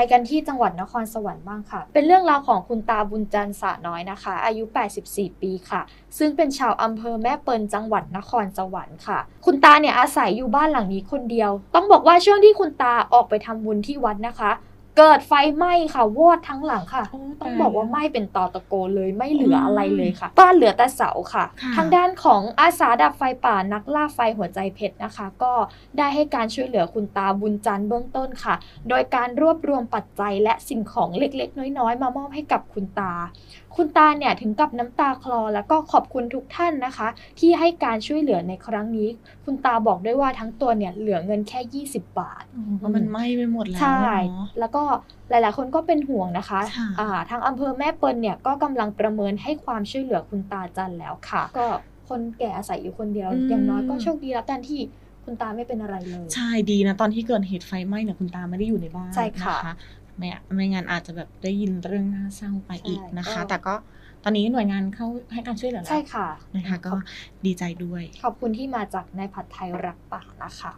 ไปกันที่จังหวัดนครสวรรค์บ้างค่ะ เป็นเรื่องราวของคุณตาบุญจันทร์สะน้อยนะคะ อายุ 84 ปีค่ะ ซึ่งเป็นชาวอำเภอแม่เปิลจังหวัดนครสวรรค์ค่ะ คุณตาเนี่ยอาศัยอยู่บ้านหลังนี้คนเดียว ต้องบอกว่าช่วงที่คุณตาออกไปทำบุญที่วัดนะคะ เกิดไฟไหม้ค่ะวอดทั้งหลังค่ะโอ้ต้องตายบอกว่าแล้วไหม้เป็นตอตะโกเลยไม่เหลืออะไรเลยค่ะ บ้านเหลือแต่เสาค่ะค่ะ ทางด้านของอาสาดับไฟป่านักล่าไฟหัวใจเพชรนะคะ ก็ได้ให้การช่วยเหลือคุณตาบุญจันทร์เบื้องต้นค่ะ โดยการรวบรวมปัจจัยและสิ่งของเล็กๆ น้อยๆ มามอบให้กับคุณตา คุณตาเนี่ยถึงกับน้ำตาคลอแล้วก็ขอบคุณทุกท่านนะคะ ที่ให้การช่วยเหลือในครั้งนี้ คุณตาบอกด้วยว่าทั้งตัวเนี่ยเหลือเงินแค่ 20 บาทเพราะมันไหม้ไปหมดแล้วใช่เนาะแล้วก็หลาย ๆ คนก็เป็นห่วงนะคะค่ะอ่าทางอำเภอแม่เปิลเนี่ยก็กำลังประเมินให้ความช่วยเหลือคุณตาจันแล้วค่ะ ก็คนแก่อาศัยอยู่คนเดียวอืมอย่างน้อยก็โชคดีแล้วกันที่คุณตาไม่เป็นอะไรเลย ใช่ดีนะ ตอนที่เกิดเหตุไฟไหม้เนี่ยคุณตาไม่ได้อยู่ในบ้านใช่ค่ะนไม่ไม่งั้นอาจจะแบบได้ยินเรื่องน่าเศร้าไปอีกนะคะใช่ก็แต่ก็ตอนนี้หน่วยงานเข้าให้การช่วยเหลือแล้วใช่ค่ะนะคะก็ดีใจด้วย ขอบคุณที่มาจากนายผัดไทยรักป่านะคะ